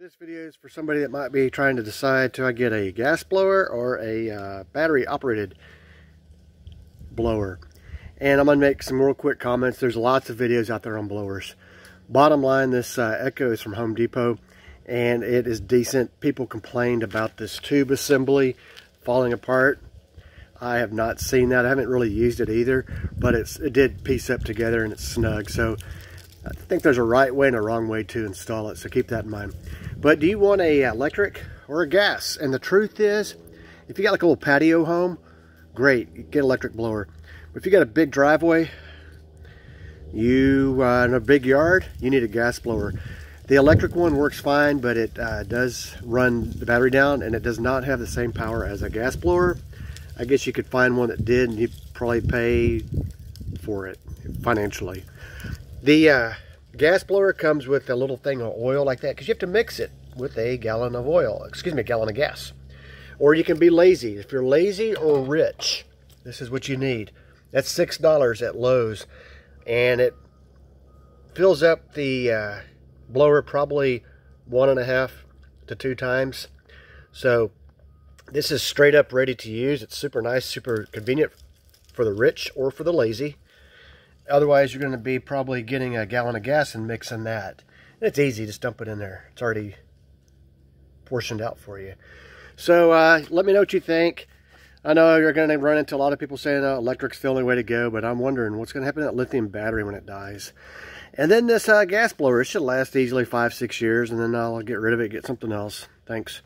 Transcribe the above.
This video is for somebody that might be trying to decide do I get a gas blower or a uh, battery operated blower. And I'm going to make some real quick comments. There's lots of videos out there on blowers. Bottom line, this uh, Echo is from Home Depot and it is decent. People complained about this tube assembly falling apart. I have not seen that. I haven't really used it either, but it's it did piece up together and it's snug. So I think there's a right way and a wrong way to install it, so keep that in mind. But do you want a electric or a gas? And the truth is, if you got like a little patio home, great, get electric blower. But if you got a big driveway, you uh, in a big yard, you need a gas blower. The electric one works fine, but it uh, does run the battery down and it does not have the same power as a gas blower. I guess you could find one that did and you'd probably pay for it financially. The uh, gas blower comes with a little thing of oil like that because you have to mix it with a gallon of oil, excuse me, a gallon of gas. Or you can be lazy. If you're lazy or rich, this is what you need. That's $6 at Lowe's. And it fills up the uh, blower probably one and a half to two times. So this is straight up ready to use. It's super nice, super convenient for the rich or for the lazy. Otherwise, you're going to be probably getting a gallon of gas and mixing that. And it's easy, just dump it in there. It's already portioned out for you. So uh, let me know what you think. I know you're going to run into a lot of people saying uh, electric's the only way to go, but I'm wondering what's going to happen to that lithium battery when it dies. And then this uh, gas blower, it should last easily five, six years, and then I'll get rid of it, get something else. Thanks.